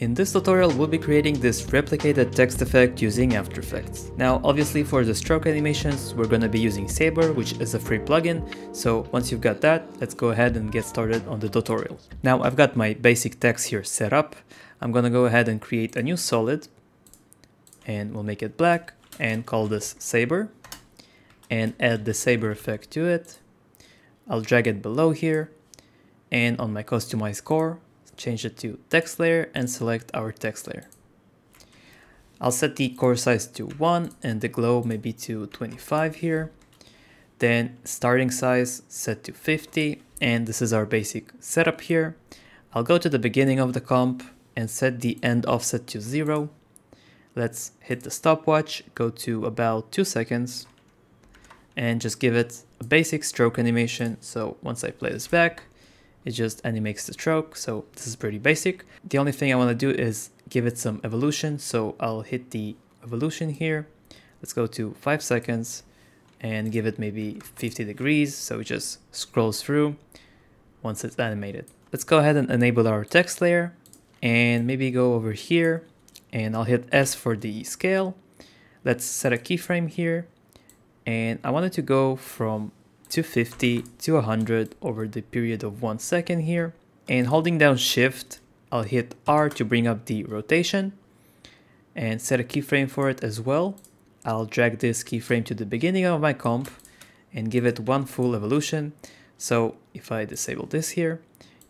In this tutorial, we'll be creating this replicated text effect using After Effects. Now, obviously for the stroke animations, we're to be using Saber, which is a free plugin. So once you've got that, let's go ahead and get started on the tutorial. Now, I've got my basic text here set up. I'm to go ahead and create a new solid and we'll make it black and call this Saber and add the Saber effect to it. I'll drag it below here and on my customize core, change it to text layer and select our text layer. I'll set the core size to 1 and the glow maybe to 25 here. Then starting size set to 50 and this is our basic setup here. I'll go to the beginning of the comp and set the end offset to 0. Let's hit the stopwatch, go to about 2 seconds and just give it a basic stroke animation. So once I play this back, it just animates the stroke. So this is pretty basic. The only thing I want to do is give it some evolution. So I'll hit the evolution here. Let's go to five seconds and give it maybe 50 degrees. So it just scrolls through once it's animated. Let's go ahead and enable our text layer and maybe go over here and I'll hit S for the scale. Let's set a keyframe here and I wanted to go from 250 to 100 over the period of one second here. And holding down shift, I'll hit R to bring up the rotation and set a keyframe for it as well. I'll drag this keyframe to the beginning of my comp and give it one full evolution. So if I disable this here,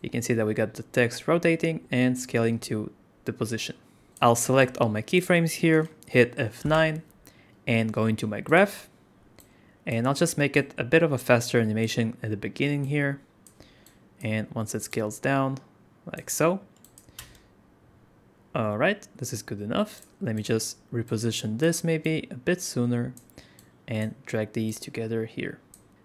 you can see that we got the text rotating and scaling to the position. I'll select all my keyframes here, hit F9 and go into my graph and I'll just make it a bit of a faster animation at the beginning here. And once it scales down, like so. All right, this is good enough. Let me just reposition this maybe a bit sooner and drag these together here.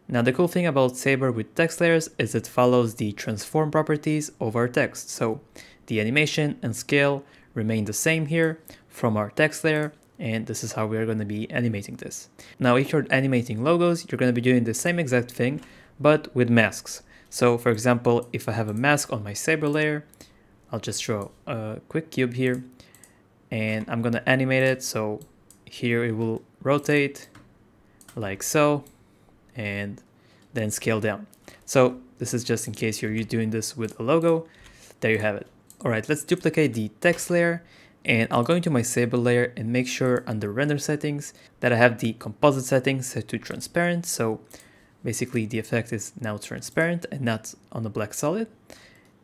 Now the cool thing about Saber with text layers is it follows the transform properties of our text. So the animation and scale remain the same here from our text layer and this is how we're going to be animating this. Now if you're animating logos, you're going to be doing the same exact thing, but with masks. So for example, if I have a mask on my Saber layer, I'll just draw a quick cube here and I'm going to animate it. So here it will rotate like so and then scale down. So this is just in case you're doing this with a logo. There you have it. All right, let's duplicate the text layer and I'll go into my Saber layer and make sure under render settings that I have the composite settings set to transparent. So basically the effect is now transparent and not on a black solid.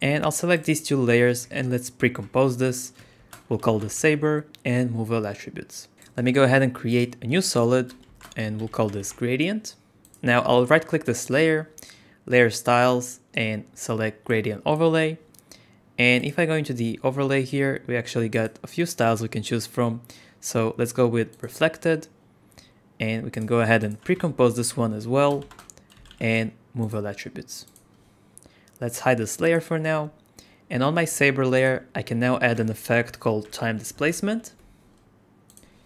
And I'll select these two layers and let's pre-compose this. We'll call this Saber and move all attributes. Let me go ahead and create a new solid and we'll call this gradient. Now I'll right click this layer, layer styles and select gradient overlay and if I go into the overlay here, we actually got a few styles we can choose from. So let's go with reflected and we can go ahead and pre-compose this one as well and move all attributes. Let's hide this layer for now. And on my Saber layer, I can now add an effect called time displacement.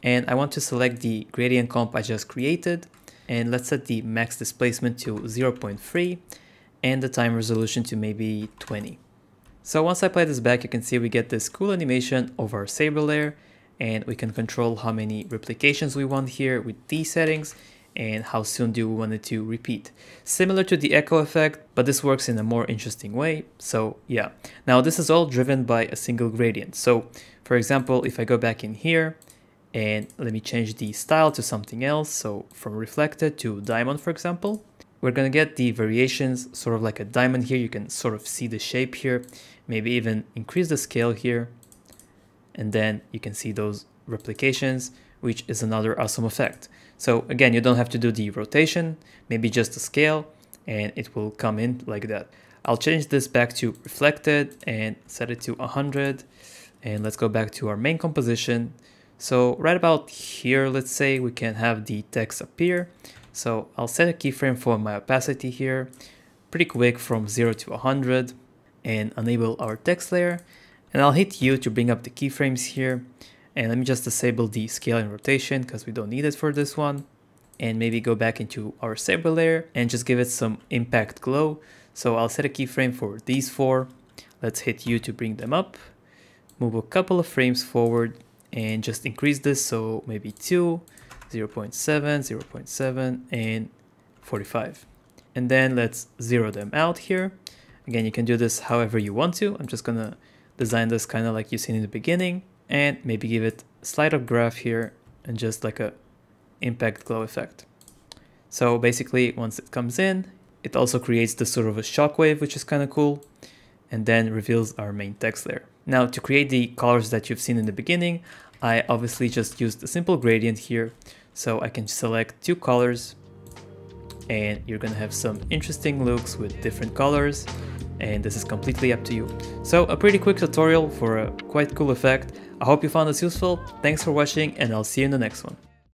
And I want to select the gradient comp I just created. And let's set the max displacement to 0.3 and the time resolution to maybe 20. So once I play this back, you can see we get this cool animation of our Saber layer and we can control how many replications we want here with these settings and how soon do we want it to repeat. Similar to the echo effect, but this works in a more interesting way. So yeah, now this is all driven by a single gradient. So for example, if I go back in here and let me change the style to something else. So from reflected to diamond, for example, we're going to get the variations sort of like a diamond here. You can sort of see the shape here, maybe even increase the scale here. And then you can see those replications, which is another awesome effect. So again, you don't have to do the rotation, maybe just the scale, and it will come in like that. I'll change this back to reflected and set it to 100. And let's go back to our main composition. So right about here, let's say we can have the text appear. So I'll set a keyframe for my opacity here, pretty quick from 0 to 100 and enable our text layer. And I'll hit U to bring up the keyframes here. And let me just disable the scale and rotation because we don't need it for this one. And maybe go back into our Saber layer and just give it some impact glow. So I'll set a keyframe for these four. Let's hit U to bring them up. move a couple of frames forward and just increase this. So maybe 2, 0 0.7, 0 0.7, and 45. And then let's zero them out here. Again, you can do this however you want to. I'm just gonna design this kind of like you've seen in the beginning and maybe give it slide up graph here and just like a impact glow effect. So basically once it comes in, it also creates this sort of a shockwave, which is kind of cool, and then reveals our main text layer. Now to create the colors that you've seen in the beginning, I obviously just used a simple gradient here. So I can select two colors and you're gonna have some interesting looks with different colors and this is completely up to you. So a pretty quick tutorial for a quite cool effect. I hope you found this useful, thanks for watching and I'll see you in the next one.